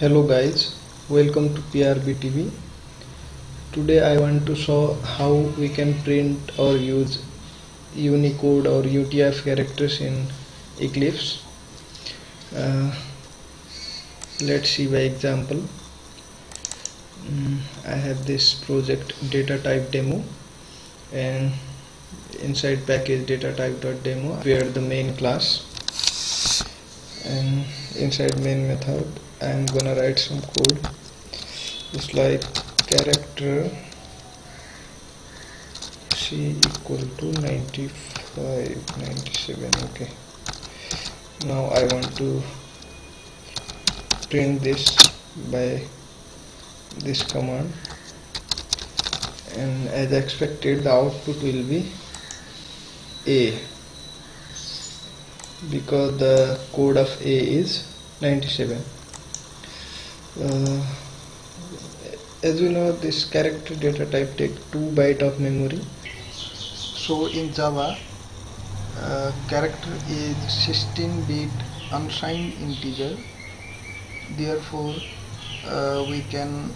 hello guys. Welcome to PRB TV today I want to show how we can print or use Unicode or UTF characters in Eclipse. Uh, let's see by example. Mm, I have this project data type demo and inside package data type.demo where the main class. And inside main method. I'm gonna write some code. Just like character c equal to 95 97 okay. Now I want to print this by this command. And as expected the output will be a because the code of a is 97 uh, as you know this character data type take 2 byte of memory. So in java uh, character is 16 bit unsigned integer. Therefore uh, we can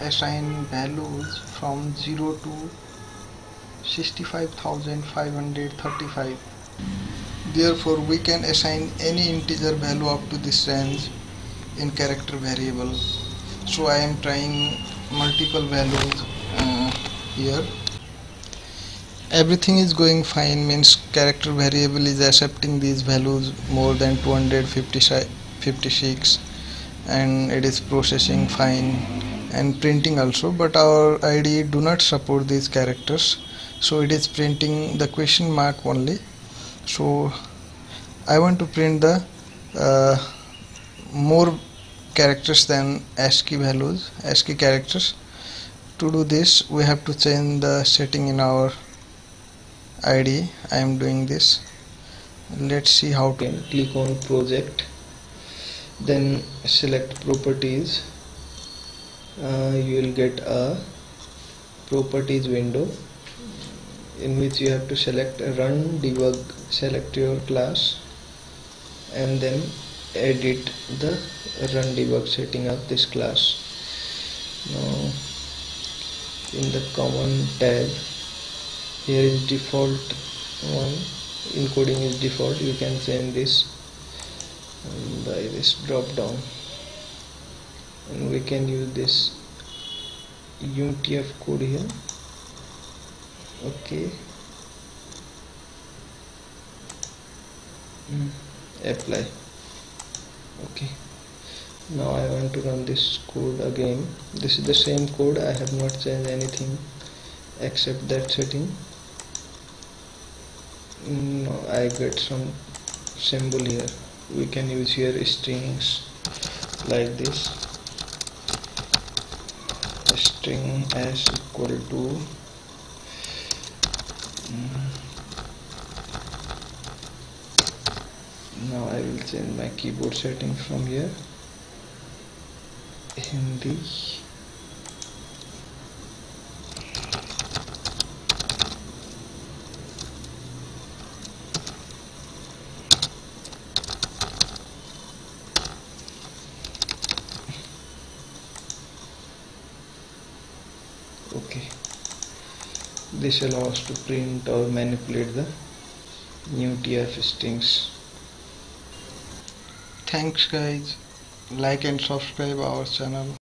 assign values from 0 to 65535 therefore we can assign any integer value up to this range in character variable. So I am trying multiple values uh, here. Everything is going fine means character variable is accepting these values more than 256 and it is processing fine and printing also but our IDE do not support these characters. So it is printing the question mark only so I want to print the uh, more characters than ASCII values ASCII characters. To do this we have to change the setting in our IDE I am doing this. Let's see how to click on project then select properties. Uh, you will get a properties window in which you have to select run debug select your class and then edit the run debug setting of this class. Now in the common tab here is default one. Encoding is default. You can change this um, by this drop down and we can use this UTF code here okay. Mm, apply. Okay. Now I want to run this code again. This is the same code. I have not changed anything except that setting. No I get some symbol here. We can use here strings like this. String s equal to now I will change my keyboard setting from here. Hindi. Okay this allows to print or manipulate the UTF strings thanks guys. Like and subscribe our channel